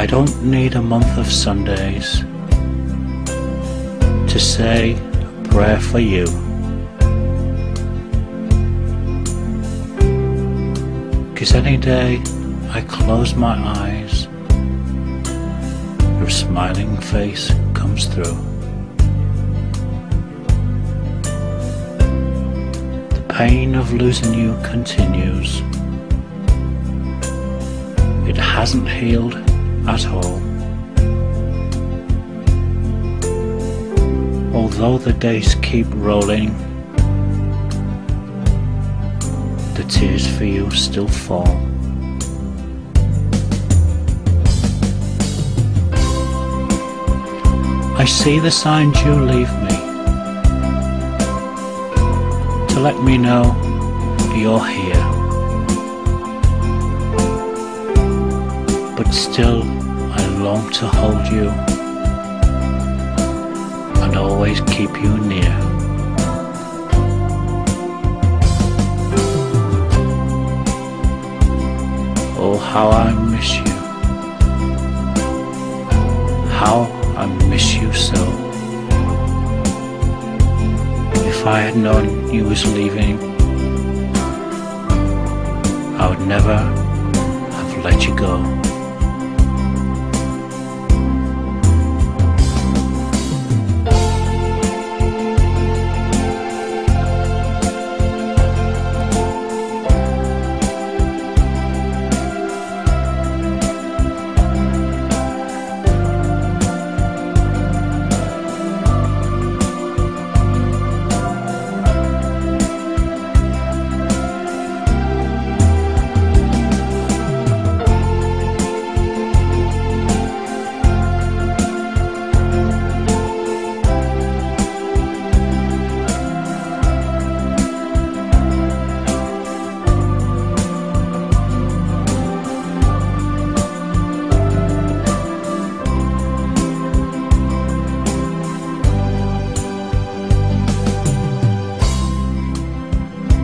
I don't need a month of Sundays to say a prayer for you. Cause any day I close my eyes, your smiling face comes through. The pain of losing you continues. It hasn't healed at all. Although the days keep rolling, the tears for you still fall. I see the signs you leave me to let me know you're here. But still I long to hold you and always keep you near. Oh, how I miss you. How I miss you so. If I had known you was leaving, I would never have let you go.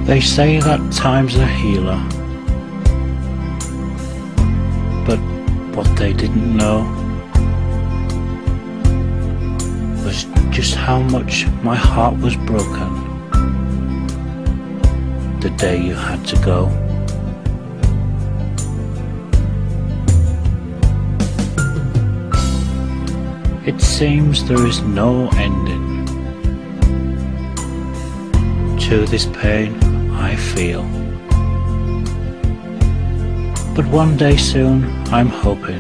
They say that time's a healer. But what they didn't know was just how much my heart was broken the day you had to go. It seems there is no ending to this pain I feel. But one day soon, I'm hoping,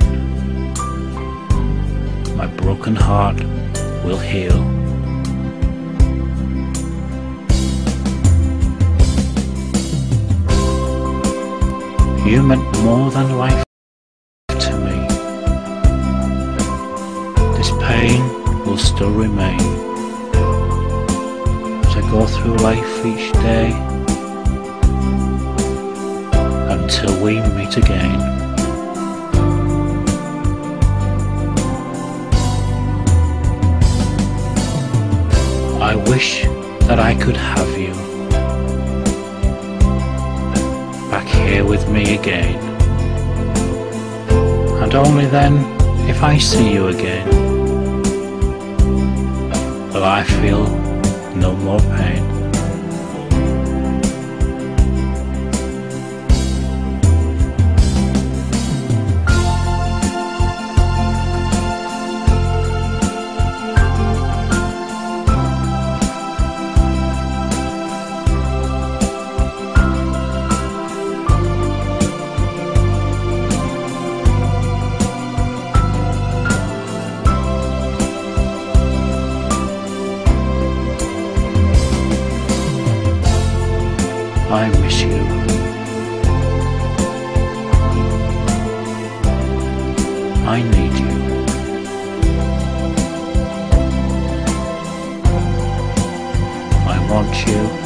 my broken heart will heal. You meant more than life to me. This pain will still remain as I go through life each day until we meet again. I wish that I could have you back here with me again. And only then, if I see you again, will I feel no more pain. I miss you. I need you. I want you.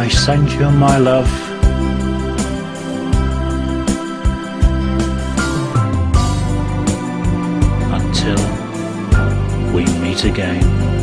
I send you my love. Until we meet again.